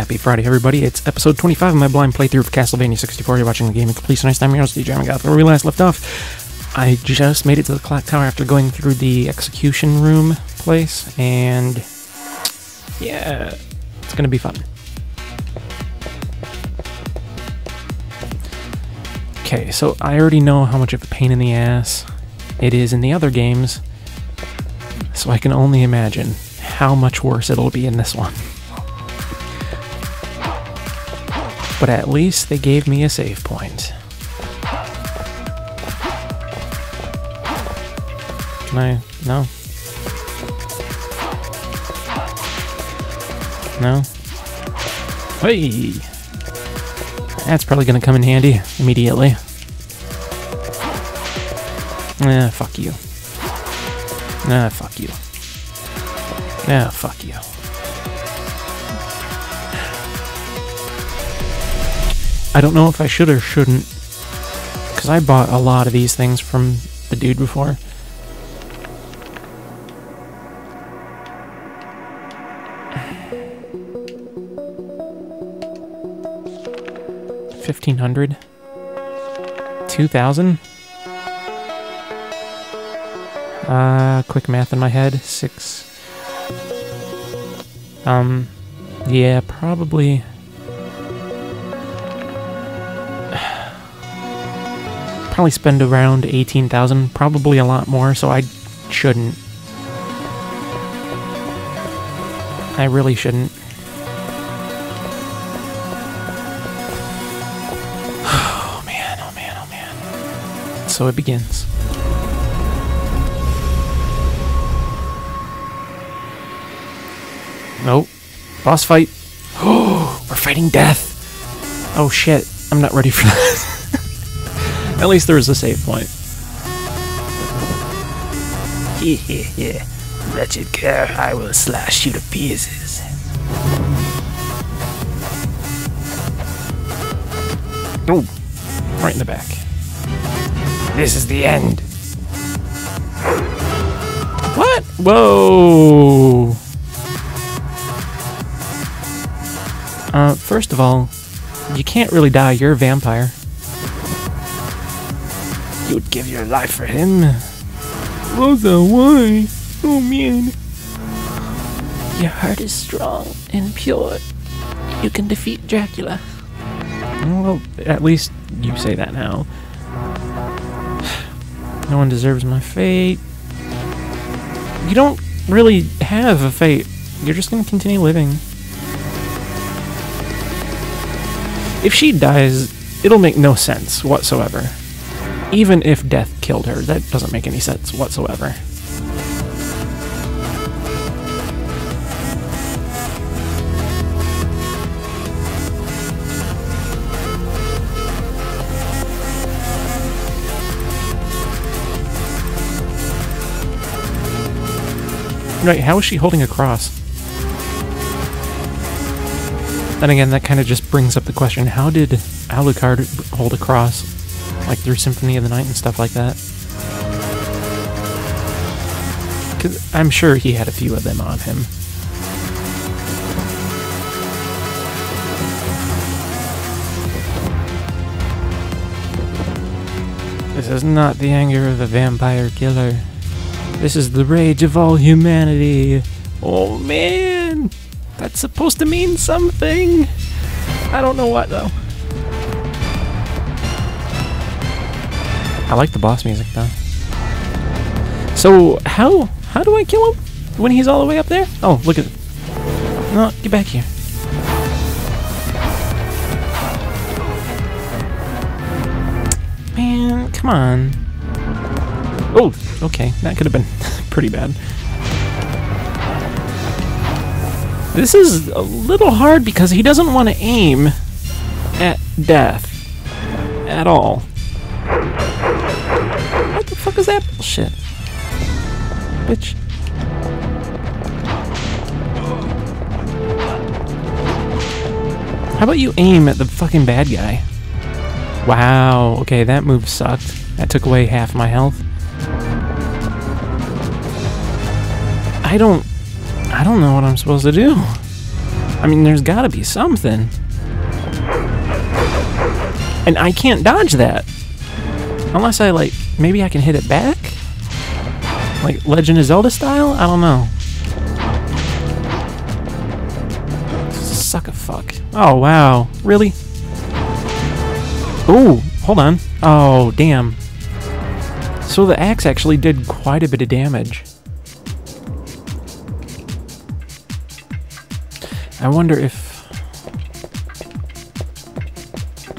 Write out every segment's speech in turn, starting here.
Happy Friday, everybody. It's episode 25 of my blind playthrough of Castlevania 64. You're watching the game completion. Nice time, your host, DJ Amagath. Where we last left off, I just made it to the clock tower after going through the execution room place, and yeah, it's gonna be fun. Okay, so I already know how much of a pain in the ass it is in the other games, so I can only imagine how much worse it'll be in this one. But at least they gave me a save point. Can I? No. No. Hey! That's probably gonna come in handy immediately. Ah, fuck you. Ah, fuck you. Ah, fuck you. I don't know if I should or shouldn't, because I bought a lot of these things from the dude before. Fifteen hundred? Two thousand? Uh, quick math in my head. Six. Um, yeah, probably. Probably spend around 18,000, probably a lot more, so I shouldn't. I really shouldn't. Oh man, oh man, oh man. So it begins. Nope. Boss fight. Oh, we're fighting death. Oh shit. I'm not ready for that. At least there was a save point. Hehehe. Wretched cur, I will slash you to pieces. Oh, right in the back. This is the end. What? Whoa. Uh, first of all, you can't really die. You're a vampire. You would give your life for him. Rosa, why? Oh man. Your heart is strong and pure. You can defeat Dracula. Well, at least you say that now. No one deserves my fate. You don't really have a fate. You're just gonna continue living. If she dies, it'll make no sense whatsoever. Even if death killed her, that doesn't make any sense whatsoever. Right, how is she holding a cross? Then again, that kind of just brings up the question, how did Alucard hold a cross? Like through Symphony of the Night and stuff like that? Because I'm sure he had a few of them on him. This is not the anger of a vampire killer. This is the rage of all humanity. Oh man! That's supposed to mean something. I don't know what though. I like the boss music though. So how how do I kill him when he's all the way up there? Oh, look at No, get back here. Man, come on. Oh, okay. That could have been pretty bad. This is a little hard because he doesn't want to aim at death at all. Is that bullshit? Bitch. How about you aim at the fucking bad guy? Wow, okay, that move sucked. That took away half my health. I don't I don't know what I'm supposed to do. I mean, there's gotta be something. And I can't dodge that. Unless I, like, maybe I can hit it back? Like Legend of Zelda style? I don't know. Suck a fuck. Oh, wow. Really? Ooh, hold on. Oh, damn. So the axe actually did quite a bit of damage. I wonder if...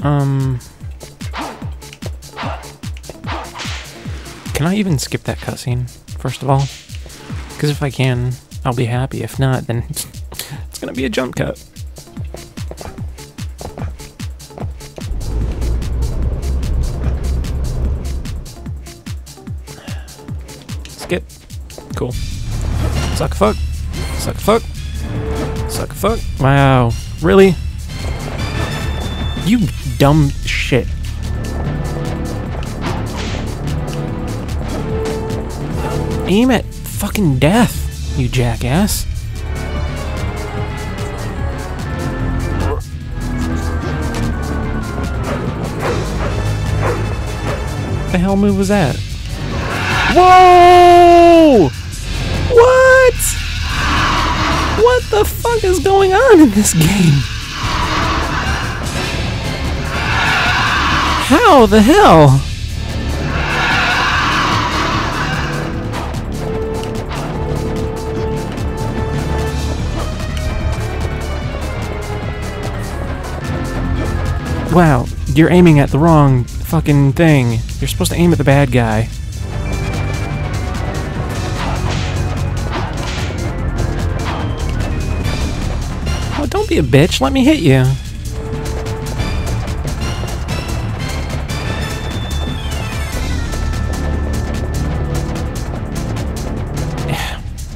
Um... Can I even skip that cutscene, first of all? Because if I can, I'll be happy. If not, then it's gonna be a jump cut. Skip. Cool. Suck fuck. Suck fuck. Suck fuck. Wow. Really? You dumb Aim at fucking death, you jackass. The hell move was that? Whoa! What? What the fuck is going on in this game? How the hell? Wow, you're aiming at the wrong fucking thing. You're supposed to aim at the bad guy. Oh, don't be a bitch. Let me hit you.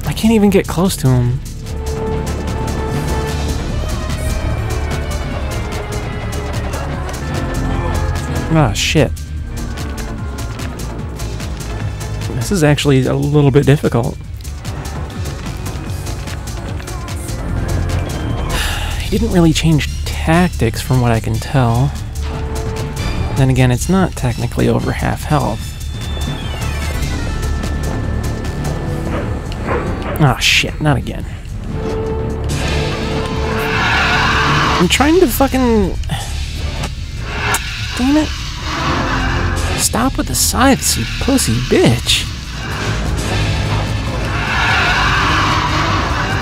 I can't even get close to him. Ah, shit. This is actually a little bit difficult. He didn't really change tactics from what I can tell. Then again, it's not technically over half health. Ah, shit, not again. I'm trying to fucking... Damn it. Stop with the scythes, you pussy bitch.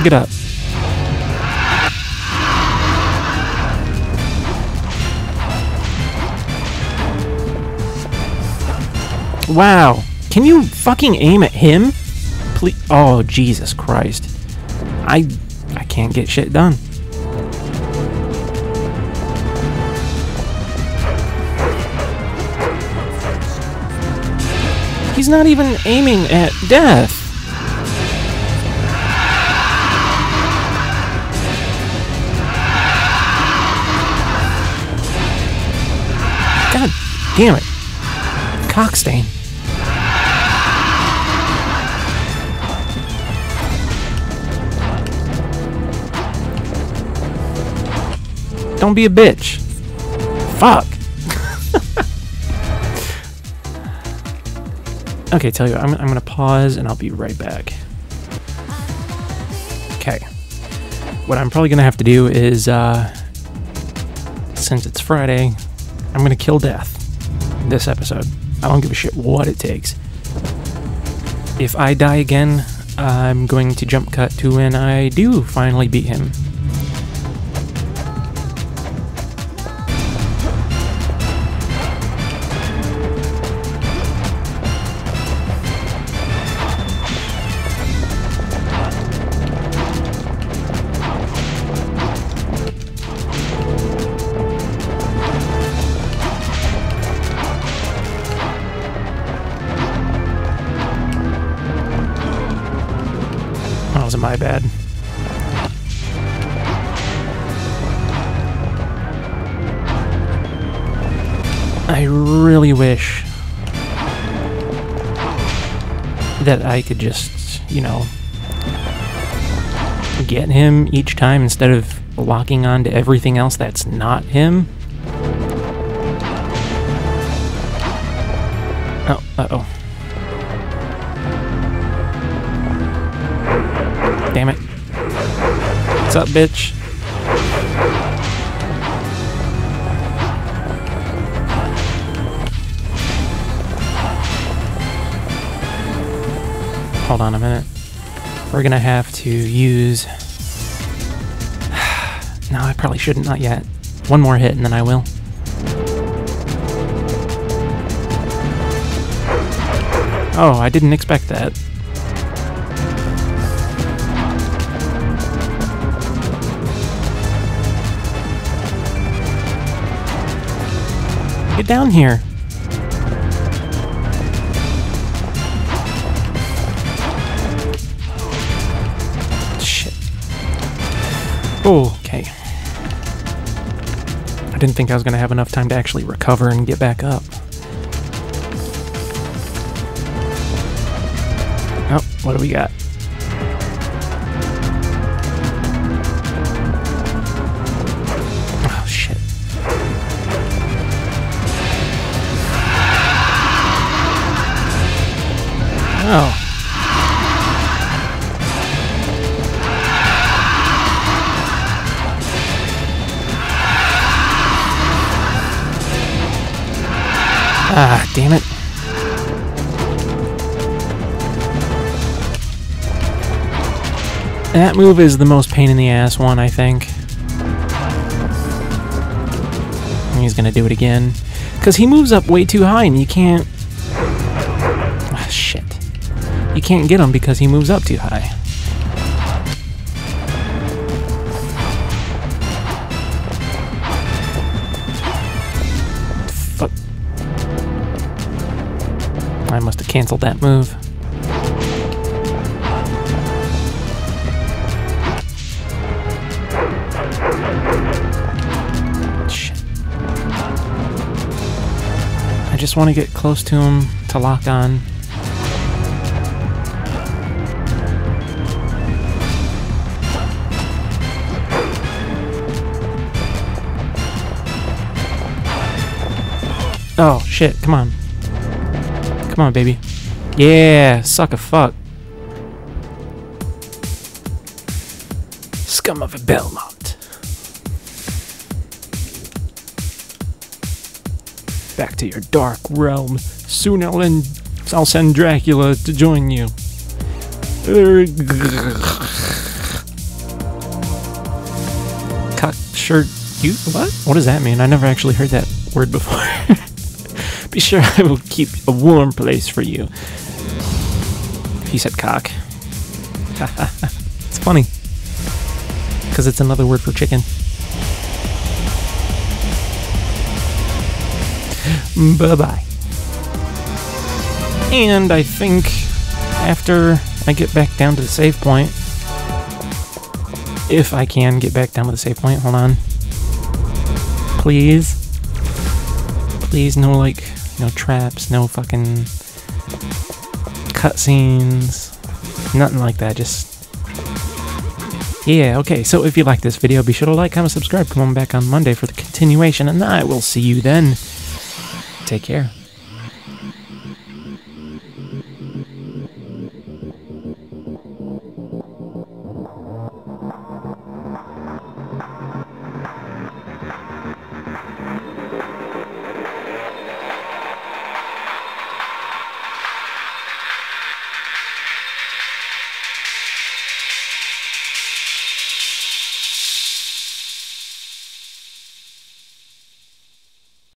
Get up. Wow. Can you fucking aim at him? Please. Oh, Jesus Christ. I I can't get shit done. He's not even aiming at death. God damn it. Cockstain. Don't be a bitch. Fuck. Okay, tell you what, I'm, I'm gonna pause and I'll be right back. Okay. What I'm probably gonna have to do is, uh, since it's Friday, I'm gonna kill death this episode. I don't give a shit what it takes. If I die again, I'm going to jump cut to when I do finally beat him. That I could just, you know, get him each time instead of locking on to everything else that's not him. Oh, uh-oh. Damn it. What's up, bitch? Hold on a minute. We're gonna have to use... no, I probably shouldn't, not yet. One more hit and then I will. Oh, I didn't expect that. Get down here. Okay. I didn't think I was going to have enough time to actually recover and get back up. Oh, what do we got? Damn it. That move is the most pain in the ass one, I think. He's gonna do it again. Because he moves up way too high and you can't... Ah, shit. You can't get him because he moves up too high. I must have canceled that move. Shit. I just want to get close to him to lock on. Oh, shit, come on. Come on, baby. Yeah, suck a fuck. Scum of a Belmont. Back to your dark realm. Soon I'll, end, I'll send Dracula to join you. Cock shirt you what? What does that mean? I never actually heard that word before. Be sure I will keep a warm place for you. He said cock. it's funny. Because it's another word for chicken. Bye bye. And I think after I get back down to the save point, if I can get back down to the save point, hold on. Please. Please, no like, no traps, no fucking cutscenes, nothing like that. Just yeah, okay. So if you like this video, be sure to like, comment, subscribe. Come on back on Monday for the continuation, and I will see you then. Take care.